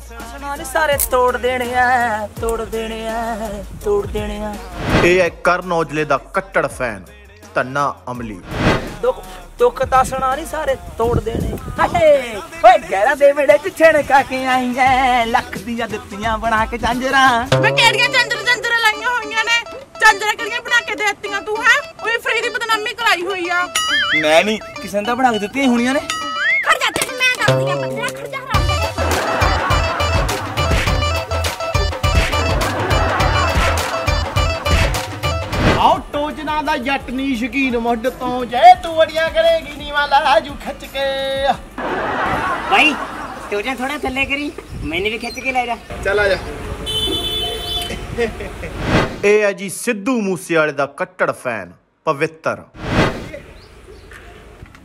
ਸਮਾਨ ਸਾਰੇ ਤੋੜ ਦੇਣੇ ਆ ਤੋੜ ਦੇਣੇ ਆ ਤੋੜ ਦੇਣੇ ਆ। ਇਹ ਹੈ ਕਰਨ ਔਜਲੇ ਦਾ ਕੱਟੜ ਫੈਨ ਧੰਨਾ ਅਮਲੀ। ਦੁੱਖ ਦੁੱਖ ਤਾਂ ਸੁਣਾ ਨਹੀਂ ਸਾਰੇ ਤੋੜ ਦੇਣੇ। ਹਾਏ ਓਏ ਗੈਰਾ ਦੇ ਵੇੜੇ ਚ ਛਣਕਾ ਕੇ ਆਈ ਐ ਲੱਖ ਦੀਆਂ ਦਿੱਤੀਆਂ ਬਣਾ ਕੇ ਝਾਂਜਰਾਂ। ਮੈਂ ਕਿਹੜੀਆਂ ਚੰਦਰ ਚੰਦਰ ਲਾਈਆਂ ਹੋਈਆਂ ਨੇ? ਚੰਦਰਾ ਕਿਹੜੀਆਂ ਬਣਾ ਕੇ ਦੇਤੀਆਂ ਤੂੰ ਹੈ? ਓਏ ਫਰੀ ਦੀ ਬਦਨਾਮੀ ਕਰਾਈ ਹੋਈ ਆ। ਮੈਂ ਨਹੀਂ ਕਿਸੇ ਨੇ ਤਾਂ ਬਣਾ ਕੇ ਦਿੱਤੀਆਂ ਹੋਣੀਆਂ ਨੇ। ਖੜ ਜਾ ਤੇ ਮੈਂ ਦੱਸਦੀ ਆ ਬੰਦਰਾ ਖੜ ਜਾ। ਆਓ ਟੋਚਨਾ ਦਾ ਜੱਟ ਨੀ ਸ਼ਕੀਨ ਮੁੱਢ ਤੋਂ ਜੇ ਤੂੰ ਵੜੀਆਂ ਕਰੇਗੀ ਨੀਵਾ ਲਾਜੂ ਖਿੱਚ ਕੇ। ਭਾਈ ਤੂੰ ਜਾਂ ਥੋੜਾ ਥੱਲੇ ਕਰੀ ਮੈਨੂੰ ਵੀ ਖਿੱਚ ਕੇ ਲੈ ਜਾ। ਚੱਲ ਆ ਜਾ। ਇਹ ਹੈ ਜੀ ਸਿੱਧੂ ਮੂਸੇਵਾਲੇ ਦਾ ਕੱਟੜ ਫੈਨ ਪਵਿੱਤਰ।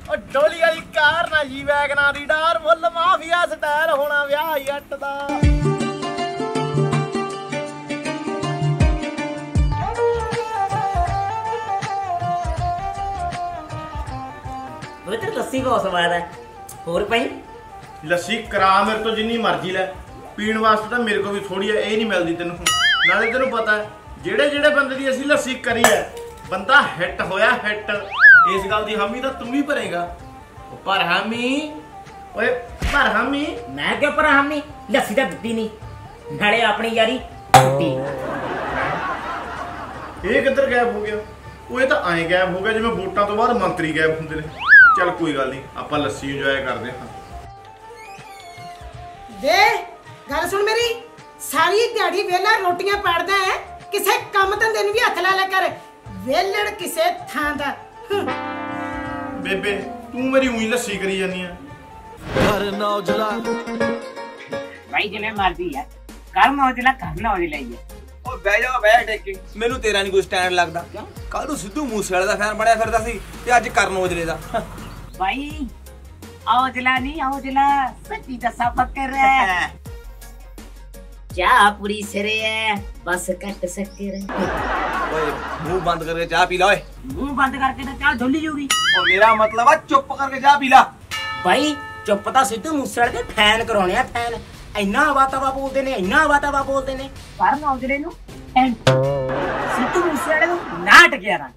ਓ ਡੋਲੀ ਵਾਲੀ ਕਾਰ ਨਾ ਜੀ ਵੈਗਨਾਂ ਦੀ ਡਾਰ ਮੁੱਲ ਮਾਫੀਆ ਸਟਾਇਰ ਹੋਣਾ ਵਿਆਹ ਜੱਟ ਦਾ। ਲੱਸੀ ਬਹੁਤ ਸਵਾਦ ਹੈ। ਹੋਰ ਭਾਈ? ਲੱਸੀ ਕਰਾ ਮੇਰੇ ਤੋਂ ਜਿੰਨੀ ਮਰਜ਼ੀ ਲੈ। ਪੀਣ ਵਾਸਤੇ ਤਾਂ ਮੇਰੇ ਕੋਲ ਵੀ ਥੋੜੀ ਹੈ ਇਹ ਨਹੀਂ ਮਿਲਦੀ ਤੈਨੂੰ ਨਾਲੇ ਤੈਨੂੰ ਪਤਾ ਜਿਹੜੇ ਜਿਹੜੇ ਬੰਦੇ ਦੀ ਅਸੀਂ ਲੱਸੀ ਕਰੀ ਹੈ ਬੰਦਾ ਹਿੱਟ ਹੋਇਆ ਹਿੱਟ। ਇਸ ਗੱਲ ਦੀ ਹਾਮੀ ਤਾਂ ਤੂੰ ਵੀ ਭਰੇਗਾ। ਪਰ ਹਾਮੀ ਓਏ ਪਰ ਹਾਮੀ। ਮੈਂ ਕਿਉਂ ਪਰ ਹਾਮੀ ਲੱਸੀ ਤਾਂ ਦਿੱਤੀ ਨਹੀਂ। ਨਾਲੇ ਆਪਣੀ ਯਾਰੀ ਦਿੱਤੀ। ਇਹ ਕਿੱਧਰ ਗਾਇਬ ਹੋ ਗਿਆ? ਉਹ ਇਹ ਤਾਂ ਐਂ ਗਾਇਬ ਹੋ ਗਿਆ ਜਿਵੇਂ ਵੋਟਾਂ ਤੋਂ ਬਾਅਦ ਮੰਤਰੀ ਗਾਇਬ ਹੁੰਦੇ ਨੇ। ਚੱਲ ਕੋਈ ਗੱਲ ਨਹੀਂ ਆਪਾਂ ਲੱਸੀ ਇੰਜੋਏ ਕਰਦੇ ਹਾਂ। ਵੇ ਗੱਲ ਸੁਣ ਮੇਰੀ ਸਾਰੀ ਦਿਹਾੜੀ ਵੇਲਾ ਰੋਟੀਆਂ ਪਾੜਦਾ ਹੈ ਕਿਸੇ ਕੰਮ ਧੰਦੇ ਨੂੰ ਵੀ ਹੱਥ ਲਾ ਲੈ ਕਰ ਵੇਲੜ ਕਿਸੇ ਥਾਂ ਦਾ। ਬੇਬੇ ਤੂੰ ਮੇਰੀ ਉਹੀ ਲੱਸੀ ਕਰੀ ਜਾਂਦੀ ਆ ਭਾਈ ਜਿਵੇਂ ਮਰਜ਼ੀ ਹੈ ਕਰ ਮੌਜਲਾ ਕਰ ਨਾ ਉਹਦੀ ਲਈ ਹੈ ਓ ਬਹਿ ਜਾ ਬਹਿ ਟੇਕੇ ਮੈਨੂੰ ਤੇਰਾ ਨਹੀਂ ਕੋਈ ਸਟੈਂਡ ਲੱਗਦਾ। ਕੱਲ ਨੂੰ ਸਿੱਧੂ ਮੂਸੇਵਾਲੇ ਦਾ ਫੈਨ ਬਣਿਆ ਫਿਰਦਾ ਸੀ ਤੇ ਅੱਜ ਕਰਨ ਔਜਲੇ ਦਾ। ਭਾਈ ਔਜਲਾ ਨਹੀਂ ਔਜਲਾ ਸੱਚੀ ਦੱਸਾ ਫੱਕਰ ਹੈ ਚਾਹ ਪੂਰੀ ਸਿਰੇ ਹੈ ਬਸ ਕੱਟ ਸਕੇ ਰੇ ਓਏ ਮੂੰਹ ਬੰਦ ਕਰਕੇ ਚਾਹ ਪੀ ਲਾ ਓਏ ਮੂੰਹ ਬੰਦ ਕਰਕੇ ਤਾਂ ਚਾਹ ਢੁੱਲੀ ਜੂਗੀ ਓ ਮੇਰਾ ਮਤਲਬ ਆ ਚੁੱਪ ਕਰਕੇ ਚਾਹ ਪੀ ਲਾ ਭਾਈ ਚੁੱਪ ਤਾਂ ਸਿੱਧੂ ਮੂਸੇਵਾਲੇ ਦੇ ਫੈਨ ਕਰਾਉਣੇ ਆ ਫੈਨ ਇੰਨਾ ਹਵਾ ਤਵਾ ਬੋਲਦੇ ਨੇ ਇੰਨਾ ਹਵਾ ਤਵਾ ਬੋਲਦੇ ਨੇ ਪਰ ਨੌਜਰੇ ਨੂੰ ਐਂ ਸਿੱਧੂ ਮੂਸੇਵਾਲੇ ਨੂੰ ਨਾਟ ਗਿਆ ਨਾ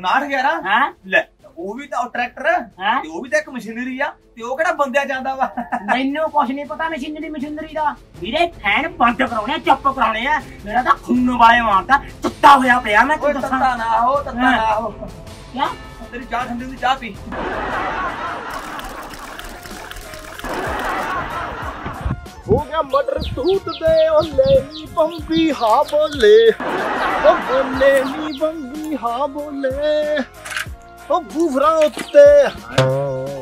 911 ਹਾਂ ਲੈ ਉਹ ਵੀ ਤਾਂ ਟਰੈਕਟਰ ਹਾਂ? ਤੇ ਉਹ ਵੀ ਤਾਂ ਇੱਕ ਮਸ਼ੀਨਰੀ ਆ ਤੇ ਉਹ ਕਿਹੜਾ ਬੰਦਿਆ ਜਾਂਦਾ ਵਾ? ਮੈਨੂੰ ਕੁਛ ਨਹੀਂ ਪਤਾ ਮਸ਼ੀਨਰੀ ਮਸ਼ੀਨਰੀ ਦਾ। ਵੀਰੇ ਫੈਨ ਬੰਦ ਕਰਾਉਣੇ ਚੁੱਪ ਕਰਾਉਣੇ ਆ। ਮੇਰਾ ਤਾਂ ਖੂਨ ਵਾਲੇ ਮਾਰਦਾ ਚੁੱਤਾ ਹੋਇਆ ਪਿਆ ਮੈਂ ਤੈਨੂੰ ਤੱਤਾ ਦੱਸਾਂ ਨਾ ਹੋ ਤੱਤਾ ਨਾ ਹੋ? ਕਿਆ? ਤੇਰੀ ਚਾਹ ਠੰਡੀ ਹੁੰਦੀ ਚਾਹ ਪੀ। ਹੋ ਗਿਆ ਮਟਰ ਤੂਤ ਦੇ ਓਲੇ ਨੀ ਬੰਬੀ ਹਾਂ ਬੋਲੇ। ਓ ਬੋਲੇ ਨੀ ਬੰਬੀ ਹਾਂ ਬੋਲੇ। ਉਹ ਬੂਫਰਾ ਉੱਤੇ।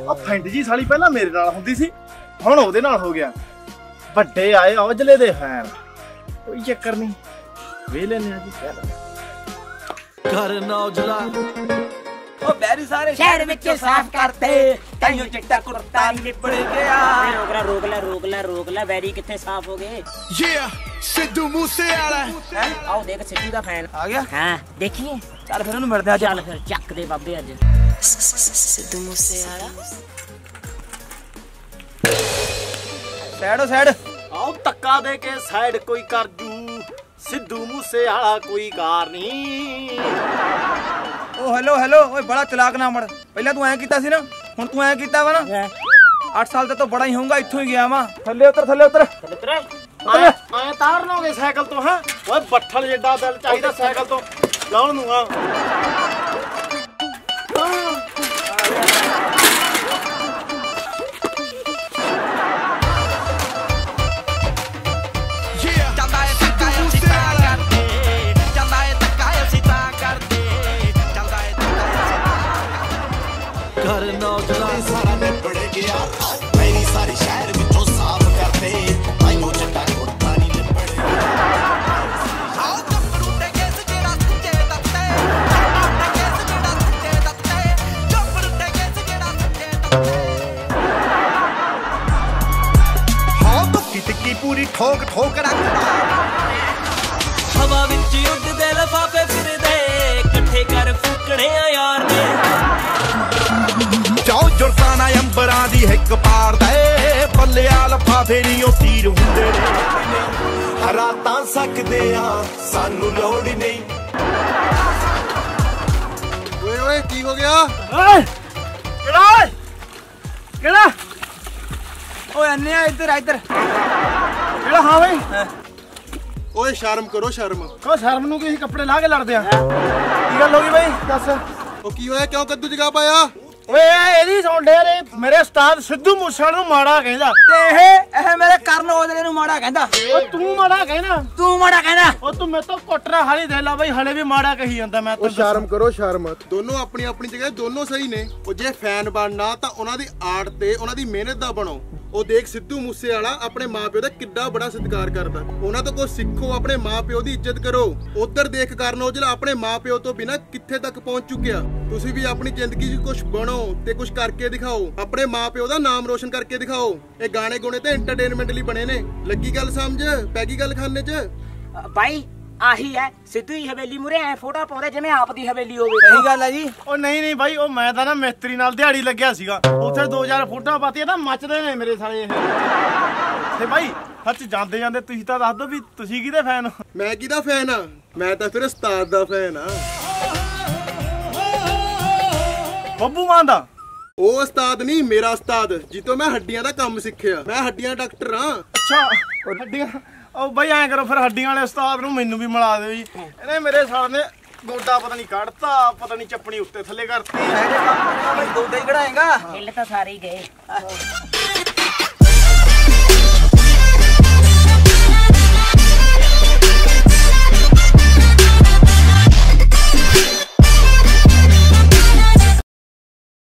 ਆ ਫੈਂਡ ਜੀ ਸਾਲੀ ਪਹਿਲਾਂ ਮੇਰੇ ਨਾਲ ਹੁੰਦੀ ਸੀ, ਹੁਣ ਉਹਦੇ ਨਾਲ ਹੋ ਗਿਆ। ਵੱਡੇ ਆਏ ਔਜਲੇ ਦੇ ਫੈਨ। ਕੋਈ ਚੱਕਰ ਨਹੀਂ। ਵੇਲੇ ਨੇ ਅੱਜ ਕਹਿ ਓ ਬੈਰੀ ਸਾਰੇ ਸ਼ਹਿਰ ਵਿੱਚ ਸਾਫ਼ ਕਰਤੇ ਤਾਈਓ ਚਿੱਟਾ ਕੁੜਤਾ ਨਿਬੜ ਗਿਆ। ਰੋਕ ਲੈ ਰੋਕ ਲੈ ਰੋਕ ਲੈ ਰੋਕ ਲੈ ਵੈਰੀ ਕਿੱਥੇ ਸਾਫ਼ ਹੋ ਗਏ? Yeah, ਸਿੱਧੂ ਮੂਸੇ ਵਾਲਾ ਹੈਂ? ਆਓ ਦੇਖ ਸਿੱਧੂ ਦਾ ਫੈਨ। ਆ ਗਿਆ? ਹਾਂ ਦੇਖੀਏ। ਚੱਲ ਫਿਰ ਉਹਨੂੰ ਮਿਲਦੇ ਆ ਚੱਲ ਫਿਰ ਚੱਕ ਦੇ ਬਾਬੇ ਅੱਜ। ਸਿੱਧੂ ਮੂਸੇ ਵਾਲਾ ਸਾਈਡ ਸਾਈਡ ਆਓ ਧੱਕਾ ਦੇ ਕੇ ਸਾਈਡ ਕੋਈ ਕਰ ਜੂ। ਸਿੱਧੂ ਮੂਸੇ ਵਾਲਾ ਕੋਈ ਕਾਰ ਨਹੀਂ। ਹੈਲੋ ਹੈਲੋ ਓਏ ਬੜਾ ਚਲਾਕ ਨਾ ਮੜ। ਪਹਿਲਾਂ ਤੂੰ ਐਂ ਕੀਤਾ ਸੀ ਨਾ ਹੁਣ ਤੂੰ ਐਂ ਕੀਤਾ ਵਾ ਨਾ। 8 ਸਾਲ ਤੇ ਤਾਂ ਬੜਾ ਹੀ ਹੋਊਗਾ ਇੱਥੋਂ ਹੀ ਗਿਆ ਵਾ। ਥੱਲੇ ਉਤਰ ਥੱਲੇ ਉਤਰ। ਚੱਲ ਤੇਰੇ ਆਏ ਤਾਰ ਲਓਗੇ ਸਾਈਕਲ ਤੋਂ ਹਾਂ? ਓਏ ਬੱਠਲ ਜਿੱਡਾ ਦਿਲ ਚਾਹੀਦਾ ਸਾਈਕਲ ਤੋਂ। ਲਾਉਣ ਨੂੰ ਆ। ਧੁੱਕੀ ਟਿੱਕੀ ਪੂਰੀ ਠੋਕ ਠੋਕ ਰੱਖਦਾ ਹਵਾ ਵਿੱਚ ਉੱਡਦੇ ਲਫਾਫੇ ਫਿਰਦੇ ਇਕੱਠੇ ਕਰ ਫੁੱਕਣੇ ਆ ਯਾਰ ਨੇ ਜਾਓ ਜੁਰਤਾਨਾ ਅੰਬਰਾਂ ਦੀ ਹਿੱਕ ਪਾੜਦਾ ਏ ਬੱਲਿਆ ਲਫਾਫੇ ਨਹੀਂ ਉਹ ਤੀਰ ਹੁੰਦੇ ਨੇ। ਰਾਤਾਂ ਸਕਦੇ ਆ ਸਾਨੂੰ ਲੋੜ ਹੀ ਨਹੀਂ। ਓਏ ਓਏ ਕੀ ਹੋ ਗਿਆ? ਓਏ ਕਿਹੜਾ ਕਿਹੜਾ? ਓਏ ਅੰਨਿਆ ਇੱਧਰ ਆ, ਇੱਧਰ। ਕਿਹੜਾ ਹਾਂ ਬਈ। ਓਏ ਸ਼ਰਮ ਕਰੋ ਸ਼ਰਮ। ਓ ਸ਼ਰਮ ਨੂੰ ਕੀ ਅਸੀਂ ਕੱਪੜੇ ਲਾ ਕੇ ਲੜਦੇ ਆ। ਕੀ ਗੱਲ ਹੋ ਗਈ ਬਈ? ਦੱਸ। ਉਹ ਕੀ ਹੋਇਆ? ਕਿਉਂ ਕੱਦੂ ਜਗਾ ਪਾਇਆ? ਓਏ ਇਹਦੀ ਸੁਣ ਡੇ ਰੇ ਮੇਰੇ ਉਸਤਾਦ ਸਿੱਧੂ ਮੂਸੇਵਾਲੇ ਨੂੰ ਮਾੜਾ ਕਹਿੰਦਾ। ਤੇ ਇਹ ਇਹ ਮੇਰੇ ਕਰਨ ਔਜਲੇ ਨੂੰ ਮਾੜਾ ਕਹਿੰਦਾ। ਓ ਤੂੰ ਮਾੜਾ ਕਹਿਣਾ। ਤੂੰ ਮਾੜਾ ਕਹਿੰਦਾ ਉਹ ਤੂੰ ਮੇਰੇ ਤੋਂ ਕੁੱਟਣਾ ਹਾਲੀ ਦੇ ਲਾ ਬਈ ਹਲੇ ਵੀ ਮਾੜਾ ਕਹੀ ਜਾਂਦਾ ਮੈਂ ਉਹ ਸ਼ਰਮ ਕਰੋ ਸ਼ਰਮ। ਦੋਨੋਂ ਆਪਣੀ ਆਪਣੀ ਜਗ੍ਹਾ ਦੋਨੋਂ ਸਹੀ ਨੇ। ਉਹ ਜੇ ਫੈਨ ਬਣਨਾ ਤਾਂ ਉਹਨਾਂ ਦੀ ਆਰਟ ਤੇ ਉਹਨਾਂ ਦੀ ਮਿਹਨਤ ਦਾ ਬਣੋ। ਉਹ ਦੇਖ ਸਿੱਧੂ ਮੂਸੇ ਵਾਲਾ ਆਪਣੇ ਮਾਪਿਓ ਦਾ ਕਿੱਡਾ ਬੜਾ ਸਤਿਕਾਰ ਕਰਦਾ। ਉਹਨਾਂ ਤੋਂ ਕੁਝ ਸਿੱਖੋ ਆਪਣੇ ਮਾਪਿਓ ਦੀ ਇੱਜ਼ਤ ਕਰੋ। ਉਧਰ ਦੇਖ ਕਰਨ ਔਜਲਾ ਆਪਣੇ ਮਾਪਿਓ ਤੋਂ ਬਿਨਾ ਕਿੱਥੇ ਤੱਕ ਪਹੁੰਚ ਚੁੱਕਿਆ? ਤੁਸੀਂ ਵੀ ਆਪਣੀ ਜ਼ਿੰਦਗੀ 'ਚ ਕੁਝ ਬਣੋ। ਤੇ ਕੁਝ ਕਰਕੇ ਦਿਖਾਓ। ਆਪਣੇ ਮਾਪਿਓ ਦਾ ਨਾਮ ਰੋਸ਼ਨ ਕਰਕੇ ਦਿਖਾਓ। ਇਹ ਗਾਣੇ ਗੁਣੇ ਤੇ ਐਂਟਰਟੇਨਮੈਂਟ ਲਈ ਬਣੇ ਨੇ। ਲੱਗੀ ਗੱਲ ਸਮਝ? ਪੈ ਗਈ ਗੱਲ ਖਾਨੇ 'ਚ? ਬਾਈ ਆਹੀ ਹੈ। ਸਿੱਧੂ ਦੀ ਹਵੇਲੀ ਮੁਰੇ ਐ ਫੋਟੋ ਪਾਉਂਦੇ ਜਿਵੇਂ ਆਪ ਦੀ ਹਵੇਲੀ ਹੋਵੇ। ਸਹੀ ਗੱਲ ਹੈ ਜੀ। ਉਹ ਨਹੀਂ ਨਹੀਂ ਬਾਈ ਉਹ ਮੈਂ ਤਾਂ ਨਾ ਮਿਸਤਰੀ ਨਾਲ ਦਿਹਾੜੀ ਲੱਗਿਆ ਸੀਗਾ। ਉੱਥੇ 2000 ਫੋਟੋਆਂ ਪਾਤੀਆਂ ਤਾਂ ਮੱਚਦੇ ਨੇ ਮੇਰੇ ਸਾਲੇ ਇਹ। ਤੇ ਬਾਈ ਸੱਚ ਜਾਂਦੇ ਜਾਂਦੇ ਤੁਸੀਂ ਤਾਂ ਦੱਸ ਦਿਓ ਵੀ ਤੁਸੀਂ ਕਿਹਦੇ ਫੈਨ ਹੋ? ਮੈਂ ਕਿਹਦਾ ਫੈਨ ਆ? ਮੈਂ ਤਾਂ ਫਿਰ ਉਸਤਾਦ ਦਾ ਫੈਨ ਆ। ਬੱਬੂ ਮਾਨ ਦਾ। ਉਹ ਉਸਤਾਦ ਨਹੀਂ ਮੇਰਾ ਉਸਤਾਦ। ਜਿੱਤੋਂ ਮੈਂ ਹੱਡੀਆਂ ਦਾ ਕੰਮ ਸਿੱਖਿਆ। ਮੈਂ ਹੱਡੀਆਂ ਡਾਕਟਰ ਆ ਅੱਛਾ ਹੱਡੀਆਂ? ਉਹ ਬਾਈ ਐਂ ਕਰੋ ਫਿਰ ਹੱਡੀਆਂ ਵਾਲੇ ਉਸਤਾਦ ਨੂੰ ਮੈਨੂੰ ਵੀ ਮਿਲਾ ਦਿਓ ਜੀ। ਇਹਨੇ ਮੇਰੇ ਸਾਲ ਨੇ ਗੋਡਾ ਪਤਾ ਨਹੀਂ ਕੱਢਤਾ ਪਤਾ ਨਹੀਂ ਚੱਪਣੀ ਉੱਤੇ ਥੱਲੇ ਕਰਤੀ। ਇਹਦੇ ਕੰਮ ਕਰਨਾ ਬਈ ਦੋ ਹੀ ਕਢਾਏਗਾ? ਹਿੱਲ ਤਾਂ ਸਾਰੇ ਹੀ ਗਏ।